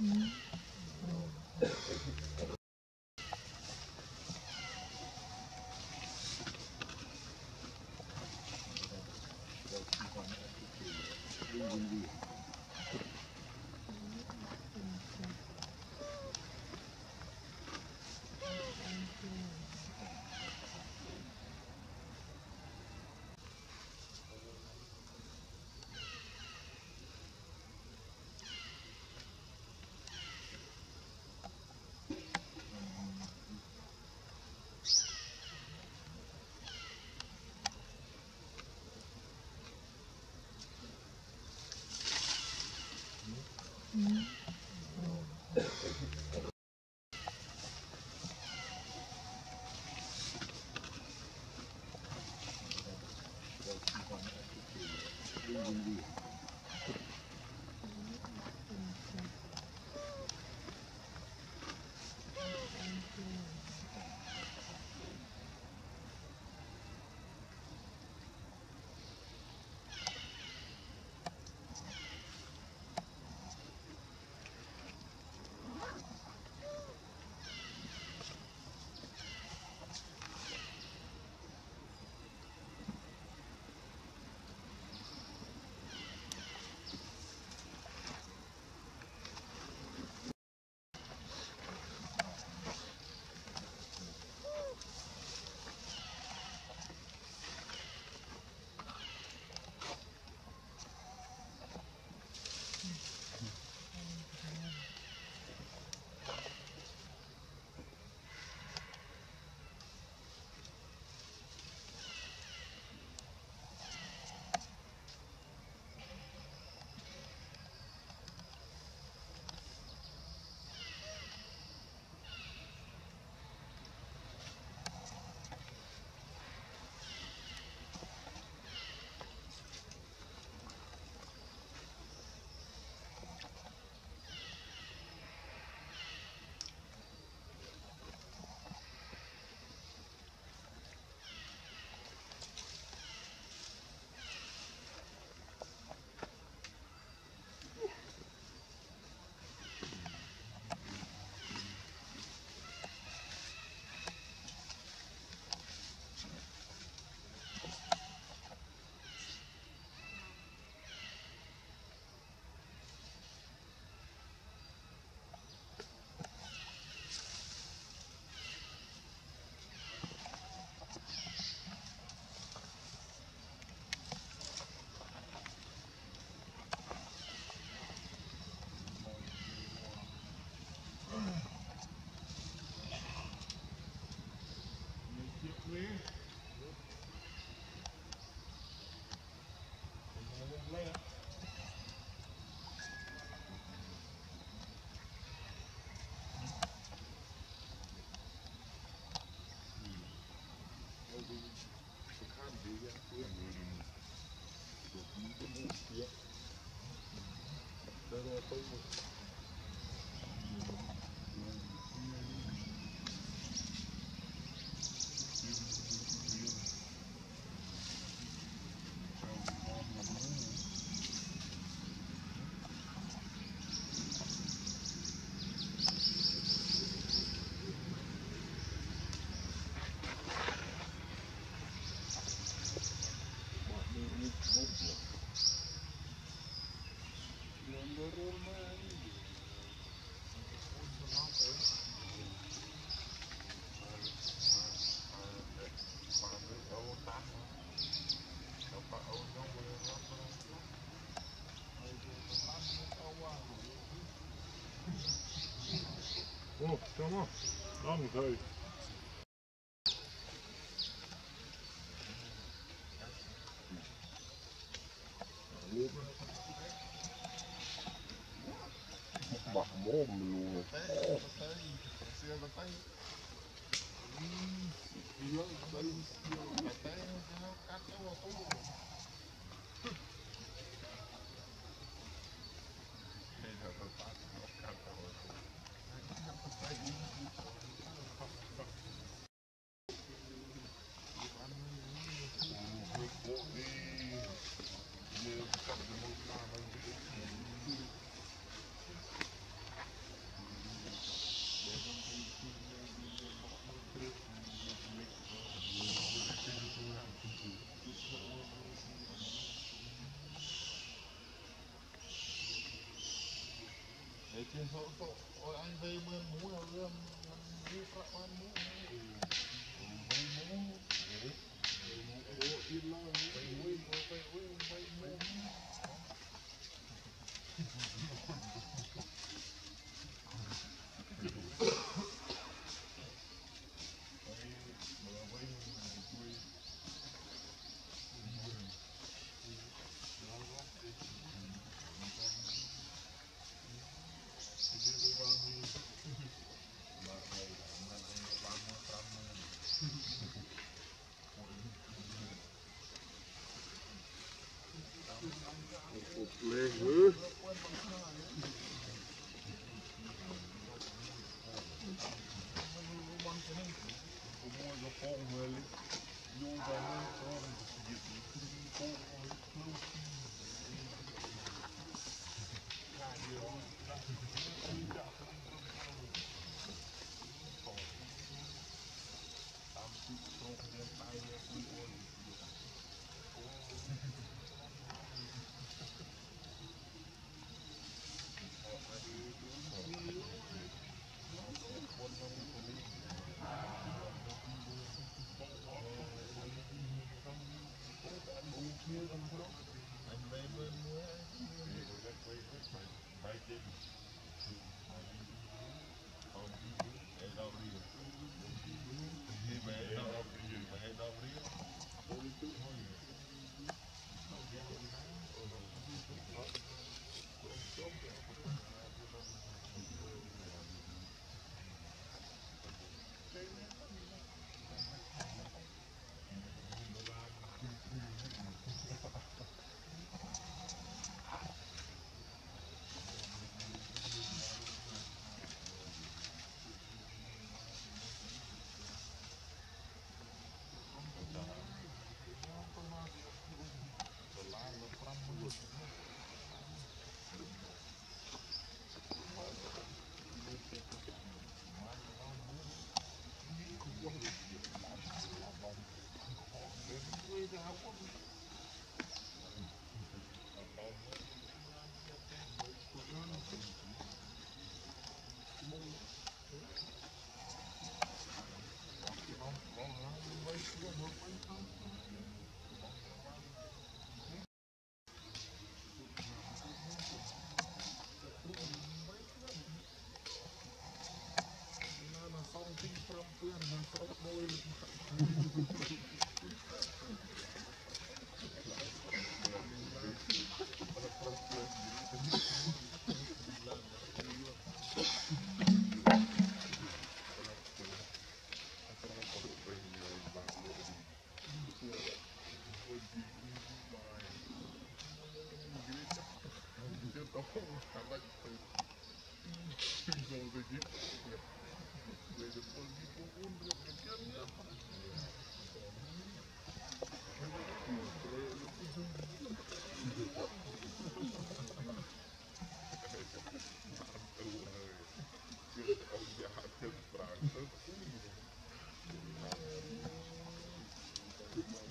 Mm-hmm. in India. Oh, come on. I'm sorry. Até eu, até eu, chứ hộ hộ anh về mưa mũ là lương mũ các bạn mũ vay mũ mũ yên lo vay mũ Não vai muito, não didn't.